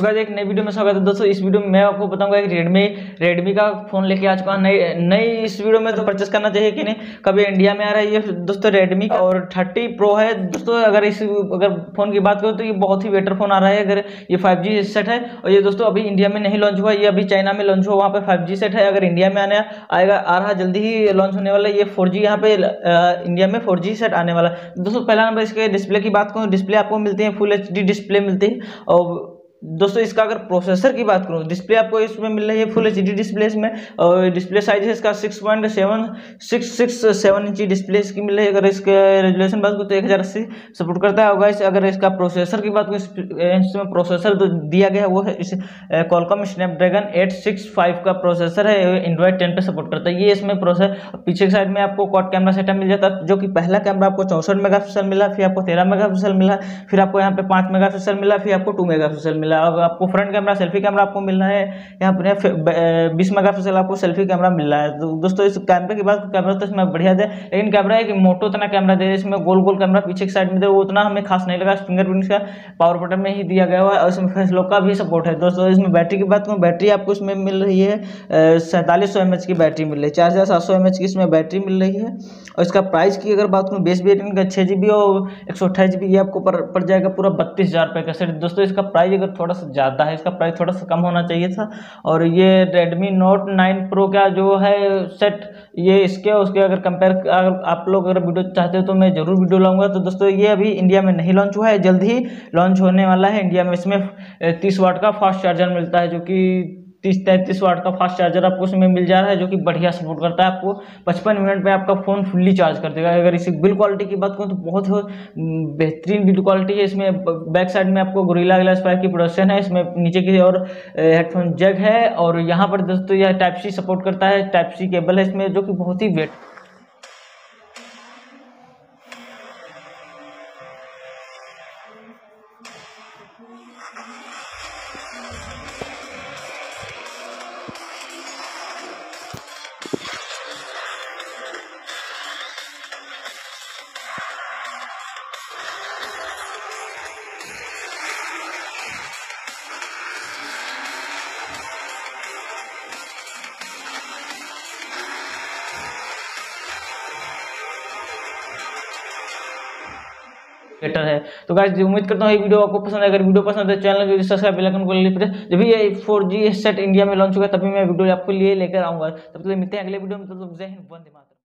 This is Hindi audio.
तो गाइस एक नई वीडियो में स्वागत है दोस्तों। इस वीडियो में मैं आपको बताऊँगा एक रेडमी रेडमी का फ़ोन लेके आ चुका नई नई इस वीडियो में तो परचेस करना चाहिए कि नहीं? कभी इंडिया में आ रहा है ये दोस्तों रेडमी का और थर्टी प्रो है। दोस्तों, अगर इस, अगर फ़ोन की बात करूँ तो ये बहुत ही बेटर फ़ोन आ रहा है। अगर ये फाइव जी सेट है और ये दोस्तों अभी इंडिया में नहीं लॉन्च हुआ, ये अभी चाइना में लॉन्च हुआ, वहाँ पे फाइव सेट है। अगर इंडिया में आने, आएगा, आ रहा जल्दी ही लॉन्च होने वाला ये फोर जी यहाँ पे इंडिया में फोर सेट आने वाला दोस्तों, पहला नंबर इसके डिस्प्ले की बात करूँ डिस्प्ले आपको मिलती है फुल एच डिस्प्ले मिलती है। और दोस्तों, इसका अगर प्रोसेसर की बात करूँ डिस्प्ले आपको इसमें मिल रही है फुल एच डी डिस्प्ले इसमें, और डिस्प्ले साइज़ है इसका six point seven six six seven इंची डिस्प्ले इसकी मिल रही है। अगर इसके रेजुलेशन बात करूँ तो एक हज़ार अस्सी सपोर्ट करता है होगा। इस, अगर इसका प्रोसेसर की बात करूँ इसमें प्रोसेसर जो दिया गया है, वो है इस Qualcomm Snapdragon eight six five का प्रोसेसर है। एंड्रॉइड टेन पर सपोर्ट करता है। ये इसमें प्रोसेसर पीछे की साइड में आपको कॉट कैमरा सेटअप मिल जाता है, जो कि पहला कैमरा आपको चौंसठ मेगा मिला, फिर आपको तेरह मेगा मिला, फिर आपको यहाँ पे पाँच मेगा मिला, फिर आपको टू मेगा पिक्सल मिला और आपको फ्रंट कैमरा सेल्फी कैमरा आपको मिल रहा है, यहाँ पर बीस मेगा पिक्सल आपको सेल्फी कैमरा मिल रहा है। तो दोस्तों, इस कैमरे की बात कैमरा तो इसमें बढ़िया दे लेकिन कैमरा है कि मोटो उतना कैमरा दे इसमें गोल गोल कैमरा पीछे की साइड में दे वो उतना हमें खास नहीं लगा फिंगरप्रिंट का पावर बटन में ही दिया गया हुआ है, और इसमें फेस लॉक का भी सपोर्ट है। दोस्तों, इसमें बैटरी की बात करूँ बैटरी आपको इसमें मिल रही है सैंतालीस सौ की बैटरी मिल रही है, चार हज़ार सात सौ की इसमें बैटरी मिल रही है, और इसका प्राइस की अगर बात करूँ बेस वेरियंट का छः जी और एक सौ अट्ठाईस जी ये आपको पड़ जाएगा पूरा बत्तीस हज़ार रुपये का। सेट दोस्तों, इसका प्राइस अगर थोड़ा सा ज़्यादा है, इसका प्राइस थोड़ा सा कम होना चाहिए था। और ये Redmi Note 9 Pro का जो है सेट ये इसके, उसके अगर कंपेयर अगर आप लोग अगर वीडियो चाहते हो तो मैं ज़रूर वीडियो लाऊँगा। तो दोस्तों, ये अभी इंडिया में नहीं लॉन्च हुआ है, जल्द ही लॉन्च होने वाला है। इंडिया में इसमें तीस वाट का फास्ट चार्जर मिलता है, जो कि तीस तैंतीस वाट का फास्ट चार्जर आपको उसमें मिल जा रहा है, जो कि बढ़िया सपोर्ट करता है आपको। पचपन मिनट में आपका फ़ोन फुल्ली चार्ज कर देगा। अगर इसी बिल्ड क्वालिटी की बात करूँ तो बहुत बेहतरीन बिल्ड क्वालिटी है इसमें। बैक साइड में आपको गोरिल्ला ग्लास पैक की प्रोडक्शन है, इसमें नीचे की और हेडफोन जग है और यहाँ पर दोस्तों यह टाइप सी सपोर्ट करता है टाइप सी केबल है इसमें, जो कि बहुत ही वेट बेटर है। तो गाइस उम्मीद करता हूँ ये वीडियो आपको पसंद है। अगर वीडियो पसंद है तो चैनल को सब्सक्राइब बेल आइकन को ले प्रेस जब भी ये फोर जी सेट इंडिया में लॉन्च होगा तभी मैं वीडियो आपको लिए लेकर आऊँगा। तब तक मिलते हैं अगले वीडियो में। तब तक जय हिंद, वंदे मातरम।